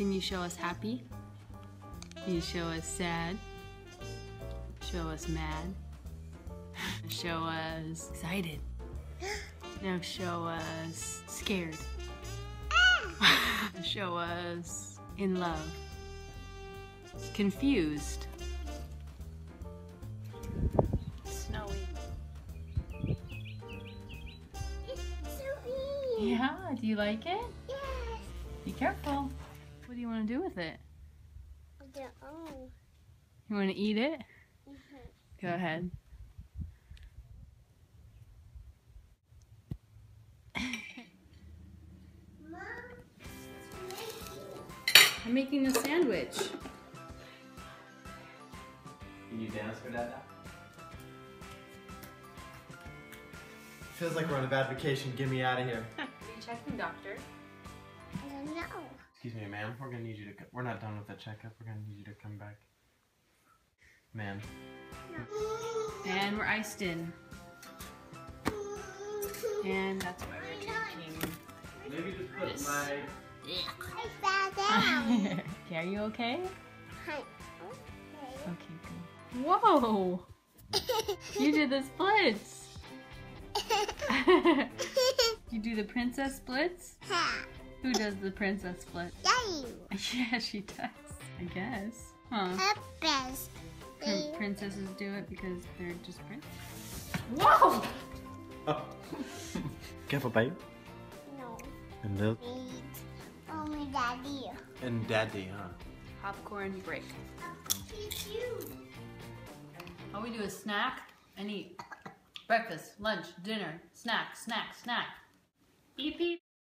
Can you show us happy? Can you show us sad? Show us mad? show us excited? Now show us scared? show us in love? Confused? Snowy? Yeah, do you like it? Yes. Be careful. What do you want to do with it? The oh. You want to eat it? Mm-hmm. Go ahead. Mom. I'm making a sandwich. Can you dance for Dada? Feels like we're on a bad vacation. Get me out of here. Are you checking, doctor? I don't know. Excuse me, ma'am. We're gonna need you to. Co- we're not done with the checkup. We're gonna need you to come back. Ma'am. And we're iced in. And that's why we're drinking. Maybe just put This. my. I fell down. okay, are you okay? Hi. Okay, good. Whoa! You did the splits! you do the princess splits? Ha. Who does the princess split? Daddy. Yeah, she does. I guess. Huh. Up best. Prin- princesses do it because they're just prince. Whoa! Oh. Careful, babe. No. And milk. Only daddy. And daddy, huh? Popcorn break. Teach you. All we do is snack and eat. Breakfast, lunch, dinner, snack, snack, snack. Beep beep.